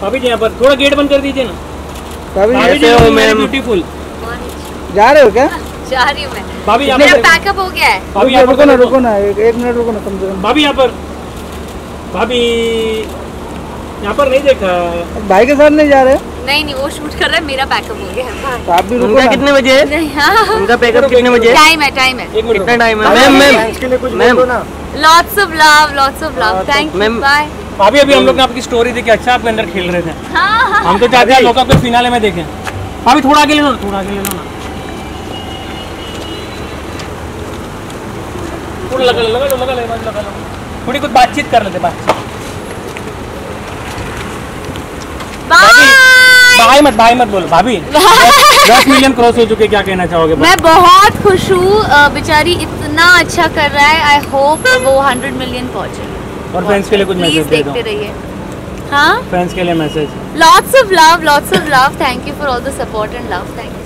भाभी जी यहाँ पर थोड़ा गेट बंद कर दीजिए ना। भाभी जी हो, मैम? ब्यूटीफुल जा रहे हो क्या? जा रही हूँ मैं। भाभी यहाँ मेरा पर पैकअप हो गया है। भाभी यहाँ रुको ना रुको। ना एक मिनट रुको ना कम से कम। भाभी यहाँ पर भाभी यहाँ पर नहीं देखा। भाई के साथ नहीं जा रहे? नहीं नहीं वो शूट कर रहा है मेरा पैकअप हो गया है। तो आप भी रुको ना। कितने बजे है? हाँ। उनका पैकअप कितने बजे टाइम है टाइम है। कितना टाइम है? Ma'am ma'am ma'am lots of love lots of love thank you bye भाभी अभी हम लोग ने आपकी स्टोरी देखी अच्छा आपके अंदर खेल रहे थे। हाँ हाँ हम तो चाहते हैं लोग आपके फिनाले में देखें। भाभी थोड़ा आगे ले लो थोड़ा आगे ले लो ना। थोड़ा लगा लगा लो लगा लो लगा लो थोड़ी कुछ बातचीत कर लेते बातचीत। भाई मत भाई मत बोलो भाभी। दस मिलियन क्रॉस हो चुके क्या कहना चाहोगे? मैं बहुत खुश हूँ बेचारी इतना अच्छा कर रहा है आई होप वो हंड्रेड मिलियन पहुँचे। और फ्रेंड्स के लिए कुछ मैसेज दे दो देखते रहिए। हाँ? फ्रेंड्स के लिए message lots of love lots of love thank you for all the support and love thank